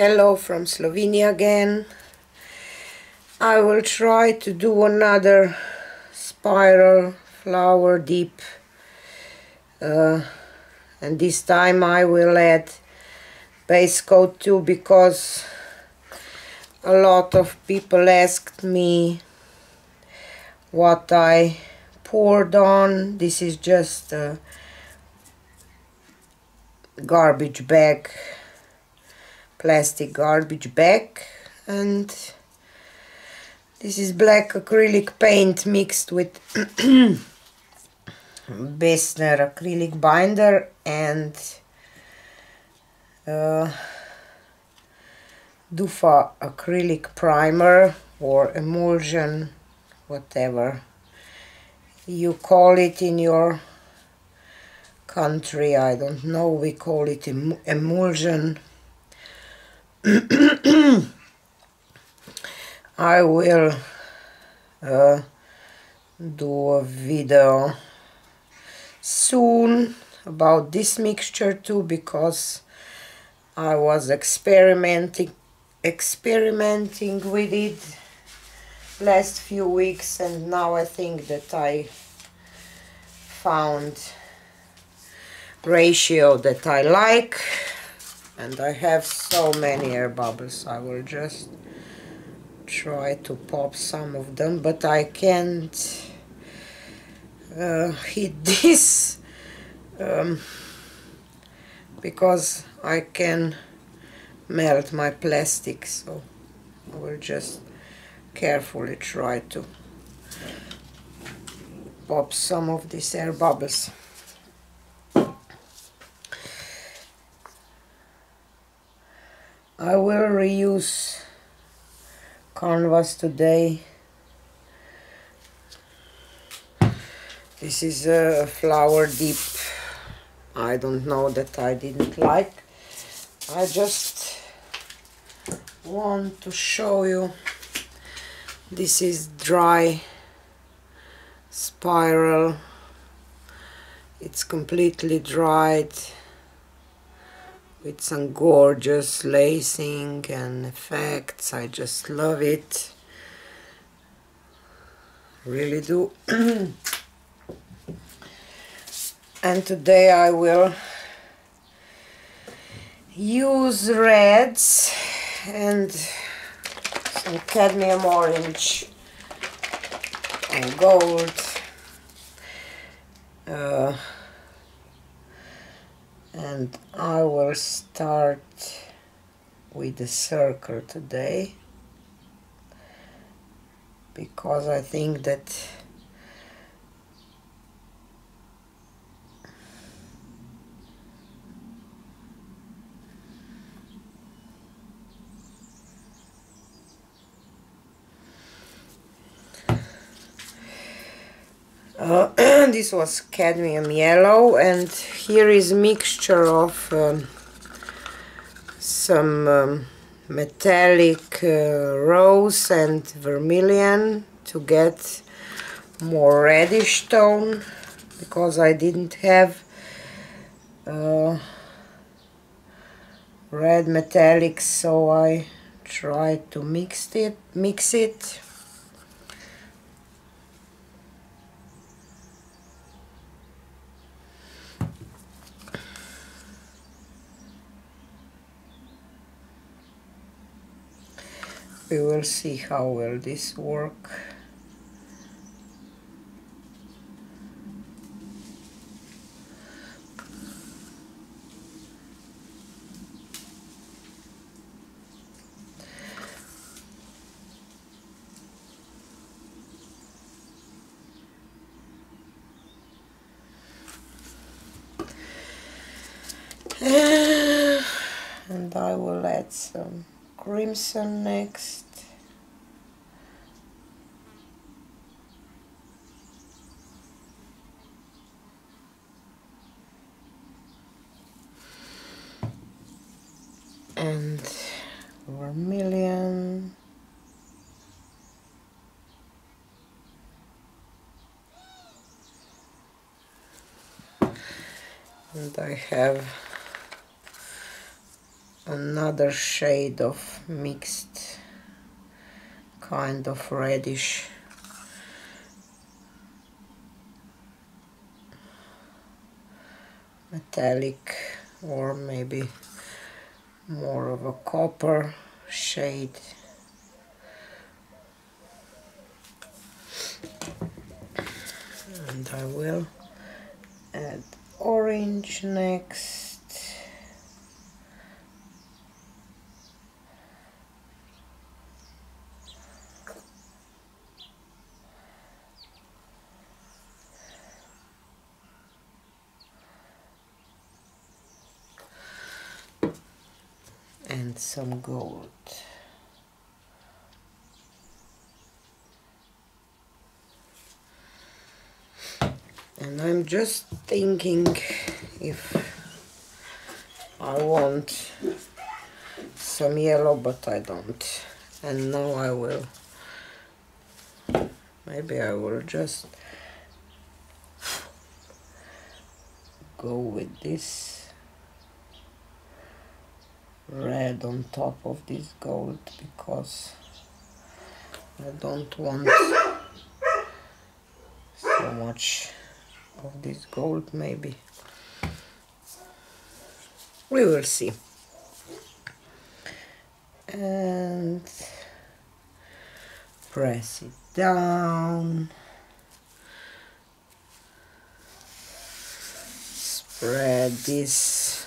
hello from Slovenia again. I will try to do another spiral flower dip uh, and this time I will add base coat too because a lot of people asked me what I poured on. This is just a garbage bag plastic garbage bag and this is black acrylic paint mixed with Boessner acrylic binder and uh, Dufa acrylic primer or emulsion whatever you call it in your country. I don't know we call it em emulsion I will uh, do a video soon about this mixture too because I was experimenting experimenting with it last few weeks and now I think that I found ratio that I like and I have so many air bubbles I will just try to pop some of them but I can't uh, hit this um, because I can melt my plastic so I will just carefully try to pop some of these air bubbles I will reuse canvas today. This is a flower dip. I don't know that I didn't like. I just want to show you. This is dry spiral. It's completely dried with some gorgeous lacing and effects. I just love it. Really do. And today I will use reds and some cadmium orange and gold. Uh, and I will start with the circle today because I think that Uh, this was cadmium yellow and here is mixture of um, some um, metallic uh, rose and vermilion to get more reddish tone because I didn't have uh, red metallic so I tried to mix it mix it we will see how well this work. And I will add some crimson next. And vermilion. And I have another shade of mixed kind of reddish. Metallic or maybe more of a copper shade. And I will add orange next and some gold. And I'm just thinking if I want some yellow, but I don't. And now I will. Maybe I will just go with this red on top of this gold because I don't want so much of this gold maybe. We will see. And press it down. Spread this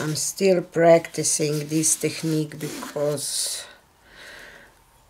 I'm still practicing this technique because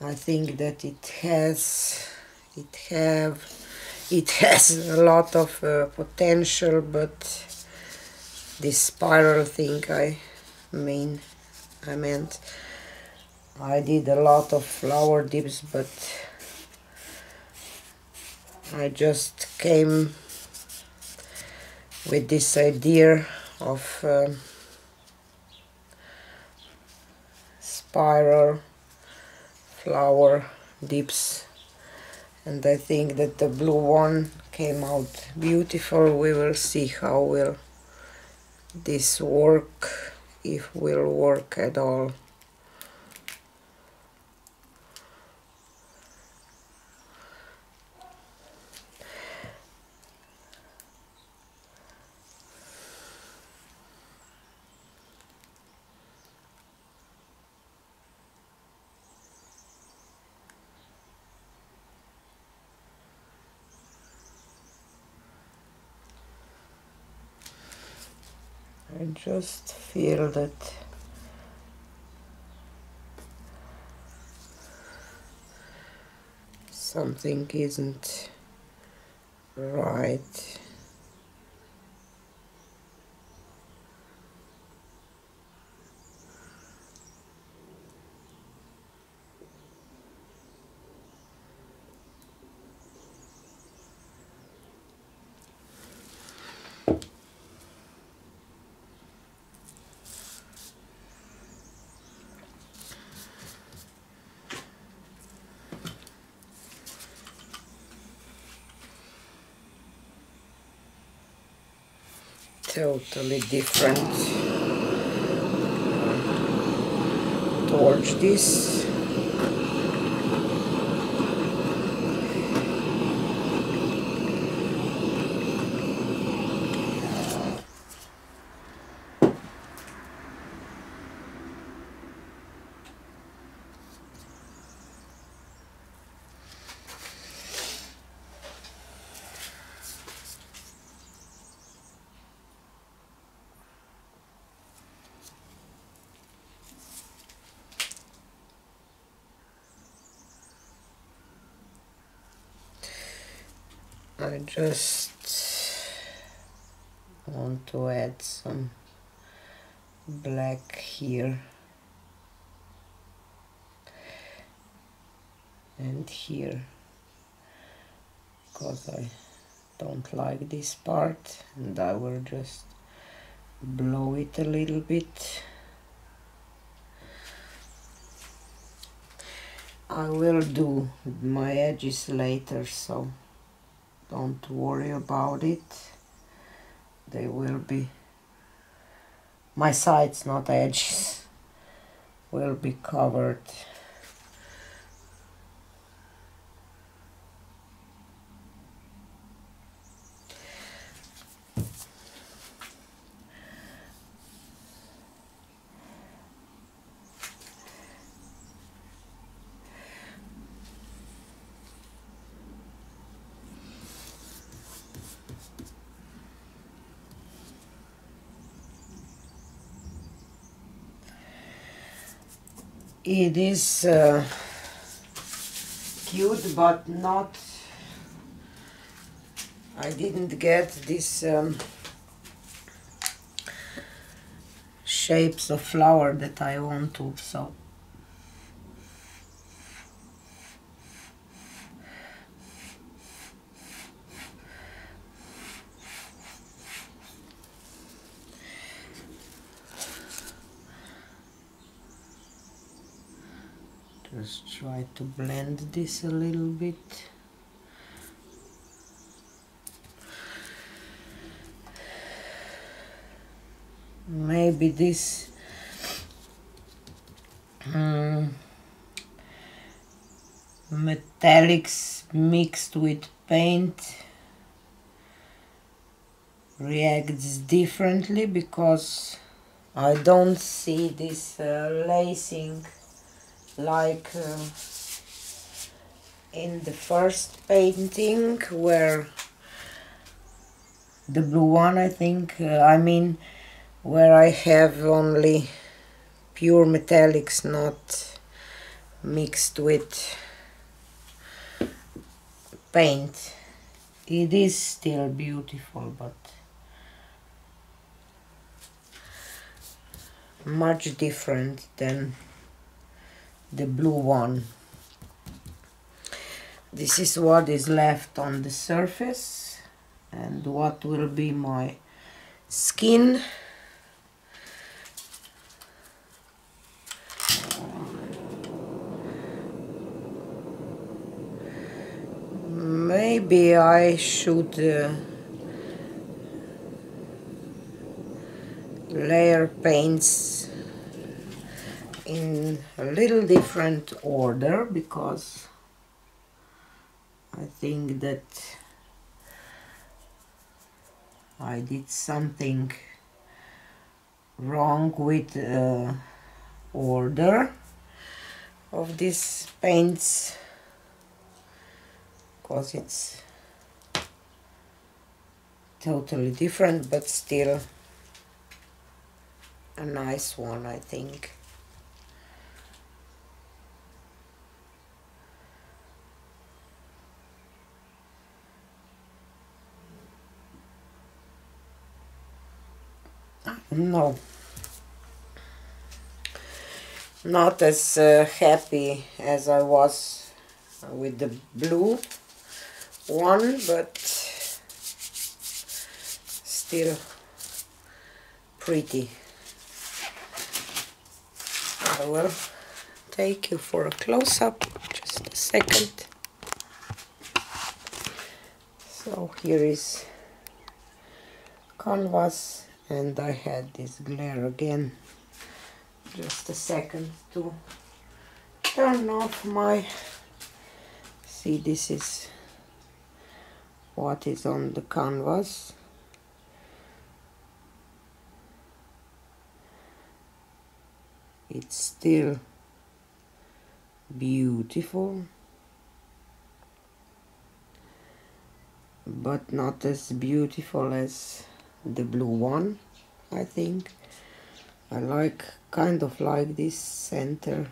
I think that it has it have it has a lot of uh, potential but this spiral thing I mean I meant I did a lot of flower dips but I just came with this idea of uh, spiral flower dips. And I think that the blue one came out beautiful. We will see how will this work if will work at all I just feel that something isn't right. Totally different towards this I just want to add some black here. And here. Because I don't like this part. And I will just blow it a little bit. I will do my edges later so don't worry about it. They will be my sides not edges will be covered it is uh, cute but not I didn't get this um, shapes of flower that I want to so just try to blend this a little bit. Maybe this um, metallics mixed with paint reacts differently because I don't see this uh, lacing like uh, in the first painting where the blue one I think uh, I mean where I have only pure metallics not mixed with paint. It is still beautiful but much different than the blue one. This is what is left on the surface and what will be my skin. Maybe I should uh, layer paints in a little different order because I think that I did something wrong with uh, order of these paints because it's totally different but still a nice one I think no. Not as uh, happy as I was with the blue one but still pretty. I will take you for a close-up just a second. So here is canvas and I had this glare again. Just a second to turn off my see this is what is on the canvas. It's still beautiful but not as beautiful as the blue one I think. I like kind of like this center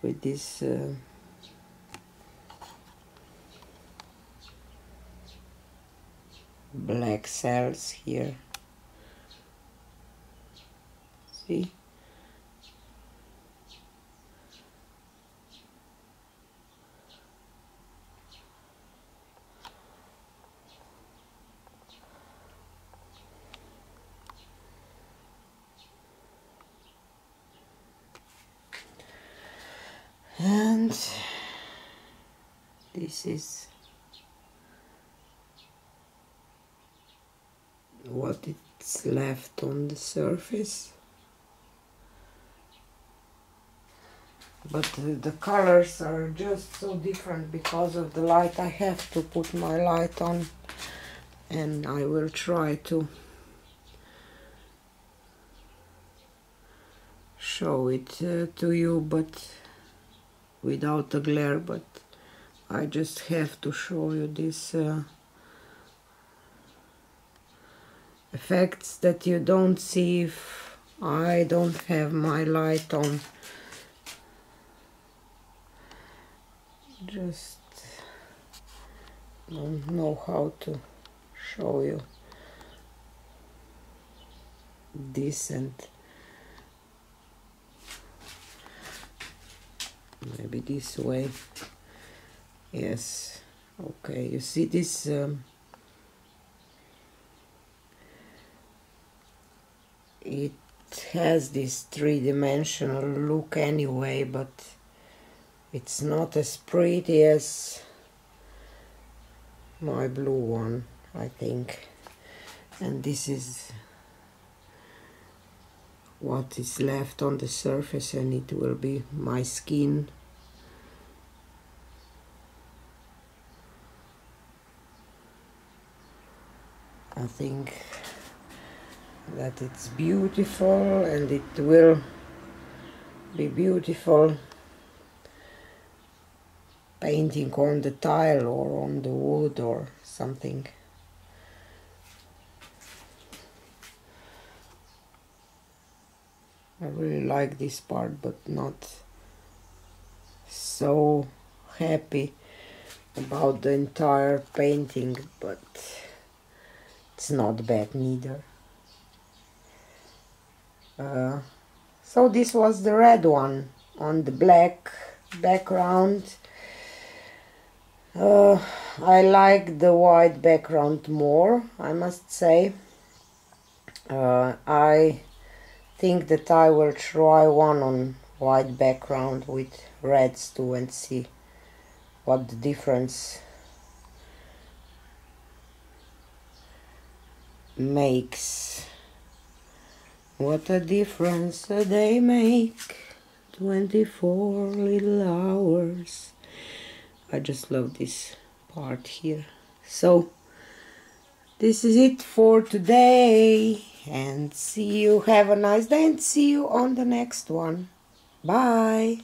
with this uh, black cells here. See is what it's left on the surface? But uh, the colors are just so different because of the light I have to put my light on. And I will try to show it uh, to you but without a glare but I just have to show you these uh, effects that you don't see if I don't have my light on. Just don't know how to show you decent maybe this way yes. Okay you see this um, it has this three-dimensional look anyway but it's not as pretty as my blue one I think. And this is what is left on the surface and it will be my skin I think that it's beautiful and it will be beautiful painting on the tile or on the wood or something. I really like this part but not so happy about the entire painting but it's not bad neither. Uh, so this was the red one on the black background uh, I like the white background more, I must say. Uh, I think that I will try one on white background with reds too and see what the difference makes. What a difference they make. 24 little hours. I just love this part here. So this is it for today and see you. Have a nice day and see you on the next one. Bye